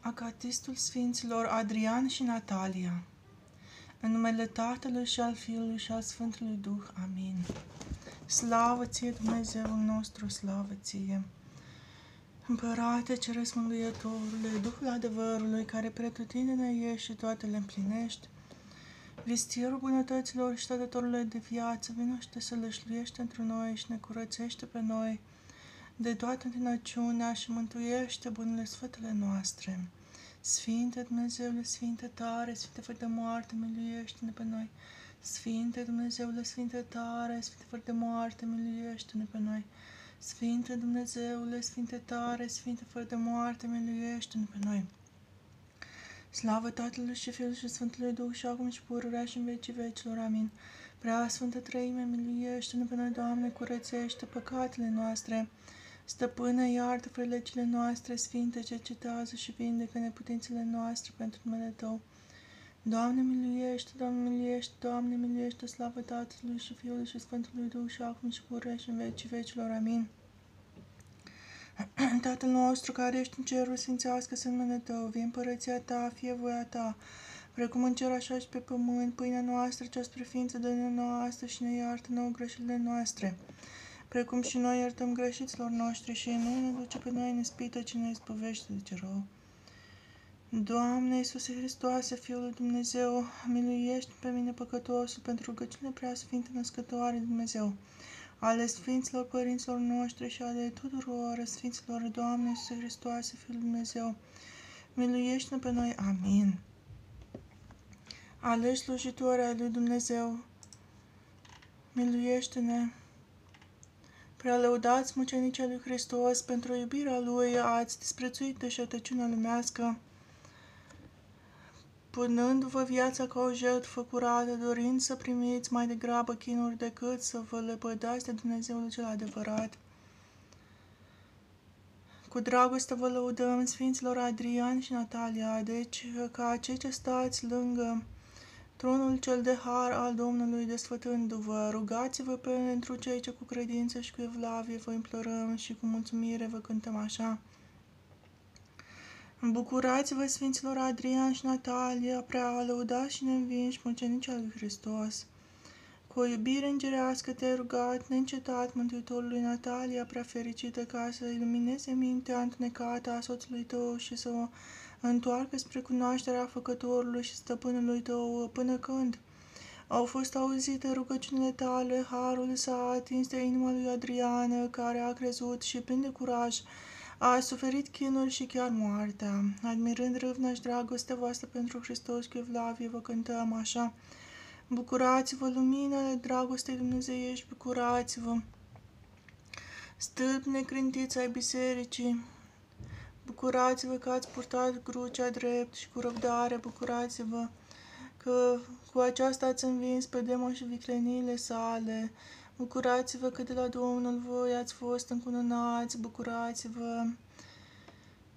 Acatistul Sfinților Adrian și Natalia În numele Tatălui și al Fiului și al Sfântului Duh. Amin. Slavă ție, Dumnezeul nostru, slavă ție! Împărate, Ceresc Mângâietorule, Duhul adevărului, care pretutindene ești și toate le împlinești, Vistierul bunătăților și stătătorule de viață, vino și te sălășluiește într noi și ne curățește pe noi de toată întinăciunea și mântuiește bunele sfătele noastre. Sfinte Dumnezeule, Sfinte tare, Sfinte fără de moarte, miluiește-ne pe noi. Sfinte Dumnezeule, Sfinte tare, Sfinte fără de moarte, miluiește-ne pe noi. Sfinte Dumnezeule, Sfinte tare, Sfinte fără de moarte, miluiește-ne pe noi. Slavă Tatălui și Fiului și Sfântului Duh și acum și pururea și în vecii vecilor. Amin. Prea Sfântă Trăime, miluiește-ne pe noi, Doamne, curățește păcatele noastre. Stăpână, iartă frelecile noastre, Sfinte, ce citează și vindecă neputințele noastre pentru numele Tău. Doamne, miluiește, Doamne, miluiește, Doamne, miluiește, slavă Tatălui și Fiului și Sfântului Duh și acum și pururea și în vecii vecilor. Amin. Tatăl nostru care ești în cerul, sfințească-se numele Tău, vie împărăția Ta, fie voia Ta, precum în cer așa și pe pământ, pâinea noastră, cea spre ființă de noastră și ne iartă nouă greșelile noastre, precum și noi iertăm greșiților noștri și nu ne duce pe noi în ispită, ci ne izbăvește de ce rău. Doamne Iisuse Hristoase, Fiul lui Dumnezeu, miluiește pe mine păcătosul pentru rugăciune prea sfinte născătoare Dumnezeu ale Sfinților Părinților noștri și ale tuturor Sfinților Doamne Iisuse Hristoase, Fiul Dumnezeu, miluiește-ne pe noi. Amin. Aleși slujitori ai lui Dumnezeu, miluiește-ne. Prea lăudați mucenicii lui Hristos, pentru iubirea Lui ați disprețuit deșertăciunea lumească, punându-vă viața ca o jertfă curată, dorind să primiți mai degrabă chinuri decât să vă lepădați de Dumnezeul cel adevărat. Cu dragoste vă lăudăm Sfinților Adrian și Natalia, deci ca cei ce stați lângă tronul cel de har al Domnului desfătându-vă, rugați-vă pentru cei ce cu credință și cu evlavie vă implorăm și cu mulțumire vă cântăm așa. Bucurați-vă, Sfinților Adrian și Natalia, prea lăudați și neînvinși mucenicii al lui Hristos. Cu o iubire îngerească te-ai rugat, neîncetat, Mântuitorului Natalia, prea fericită, ca să ilumineze mintea întunecată a soțului tău și să o întoarcă spre cunoașterea făcătorului și stăpânului tău, până când au fost auzite rugăciunile tale, harul s-a atins de inima lui Adriană, care a crezut și plin de curaj, a suferit chinuri și chiar moartea. Admirând râvna și dragostea voastră pentru Hristos cu evlavie, vă cântăm așa. Bucurați-vă, luminele dragostei dumnezeiești, bucurați-vă. Stâlp necrintiți ai bisericii, bucurați-vă că ați purtat crucea drept și cu răbdare, bucurați-vă că cu aceasta ați învins pe demon și vicleniile sale, Bucurați-vă că de la Domnul voi ați fost încununați, bucurați-vă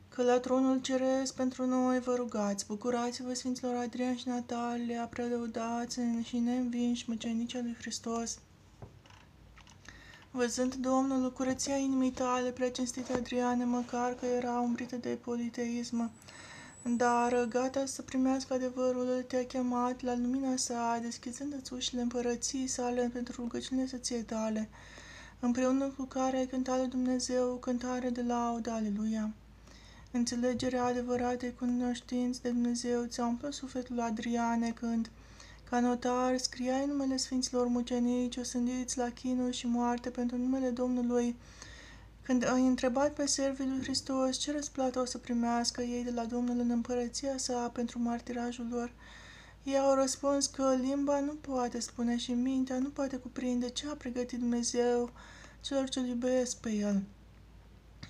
că la tronul ceresc pentru noi vă rugați. Bucurați-vă, Sfinților Adrian și Natalia, prelăudați și neînvinși măcenicea lui Hristos. Văzând Domnul curăția inimii tale, prea cinstită Adriane, măcar că era umbrită de politeism, dar gata să primească adevărul, te-a chemat la lumina sa, deschizând-ți ușile împărății sale pentru rugăciunile săției tale, împreună cu care ai cântat lui Dumnezeu cântare de laudă, aleluia. Înțelegerea adevărată cunoștinți de Dumnezeu ți-a umplut sufletul Adriane când, ca notar, scriai numele Sfinților Mucenici, osândiți la chinul și moarte pentru numele Domnului, când ai întrebat pe servii lui Hristos ce răsplată o să primească ei de la Domnul în împărăția sa pentru martirajul lor, ei au răspuns că limba nu poate spune și mintea nu poate cuprinde ce a pregătit Dumnezeu celor ce iubesc pe El.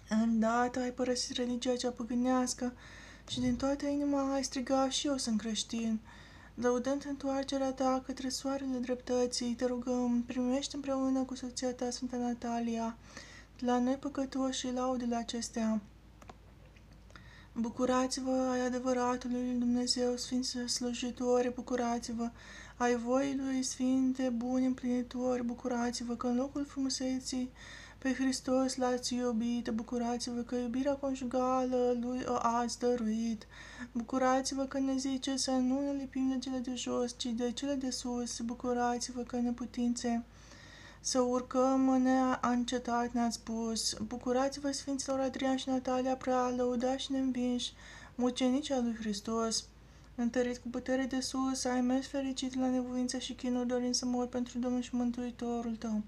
Îndată ai părăsit religia cea păgânească și din toată inima ai strigat și eu sunt creștin. Lăudând întoarcerea ta către soarele dreptății, te rugăm, primește împreună cu soția ta, Sfânta Natalia, la noi păcătoși și laudele acestea. Bucurați-vă ai adevăratului Dumnezeu, Sfinți slujitori, bucurați-vă ai voii lui Sfinte, buni împlinitori, bucurați-vă că în locul frumuseții Pe Hristos l-ați iubit, bucurați-vă că iubirea conjugală lui o ați dăruit. Bucurați-vă că ne zice să nu ne lipim de cele de jos, ci de cele de sus. Bucurați-vă că ne putințe să urcăm neancetat, ne-ați spus. Bucurați-vă, Sfinților Adrian și Natalia, prea lăudați și neînvinși, mucenicii lui Hristos. Întărit cu putere de sus, ai mers fericit la nevoință și chinul dorind să mor pentru Domnul și Mântuitorul tău.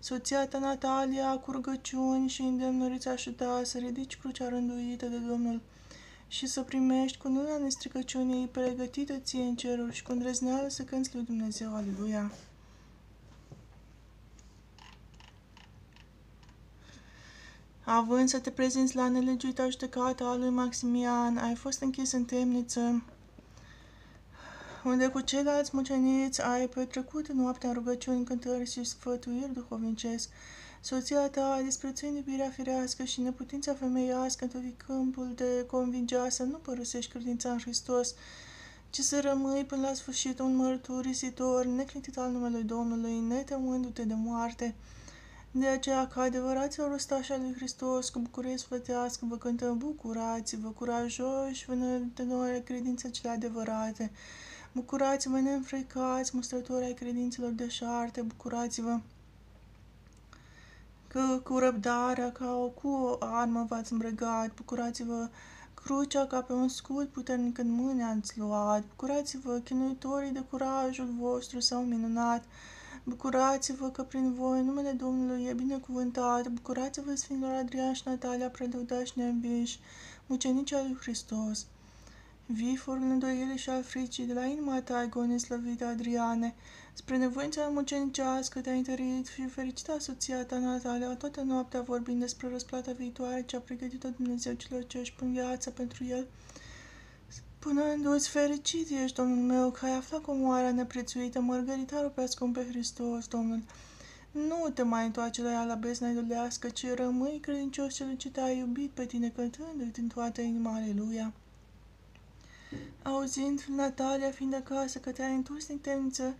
Soția ta Natalia, cu rugăciuni și îndemnuri ți ajuta să ridici crucea rânduită de Domnul și să primești cu nuna nestricăciunii pregătită ție în ceruri și cu îndrăzneală să cânți lui Dumnezeu. Aleluia! Având să te prezinți la nelegiuita judecată a lui Maximian, ai fost închis în temniță, unde cu ceilalți muceniți ai petrecut noaptea în rugăciuni, cântări și sfătuiri duhovnicesc. Soția ta, disprețuind iubirea firească și neputința femeiască în tot câmpul, de convingea să nu părăsești credința în Hristos, ci să rămâi până la sfârșit un mărturisitor neclintit al numelui Domnului, netemându-te de moarte. De aceea, ca adevărați rostași al lui Hristos, cu bucurie sfătească, vă cântăm, bucurați-vă, curajoși, vânătători credințe cele adevărate. Bucurați-vă, neînfricați, mustrători ai credințelor deșarte, bucurați-vă că cu răbdarea, ca o, cu o armă v-ați îmbrăgat, bucurați-vă crucea ca pe un scut puternic în mâine ați luat, bucurați-vă, chinuitorii de curajul vostru s-au minunat, Bucurați-vă că prin voi numele Domnului e binecuvântat. Bucurați-vă, Sfinților Adrian și Natalia, prelăudați și neînvinși, mucenicii lui Hristos. Viforul îndoielii și al fricii de la inima ta, agone slăvită Adriane, spre nevoința mucenicească te-a întărit și fericită soția ta, Natalia, toată noaptea vorbind despre răsplata viitoare ce a pregătit-o Dumnezeu celor ce își pun viața pentru el. Spunându-ți, fericit ești, Domnul meu, că ai aflat comoara neprețuită, mărgăritarul pe scump pe Hristos, Domnul. Nu te mai întoarce la ea la besna idolească, ci rămâi credincios celui ce te-a iubit pe tine, cântându-i din toată inima, aleluia. Auzind Natalia, fiind acasă, că te-ai întors din temniță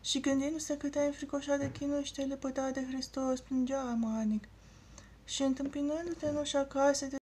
și gândindu-se că te-ai înfricoșat de chinul și te-ai lepădat de Hristos, plângea amarnic. Și întâmpinându-te în ușa casei,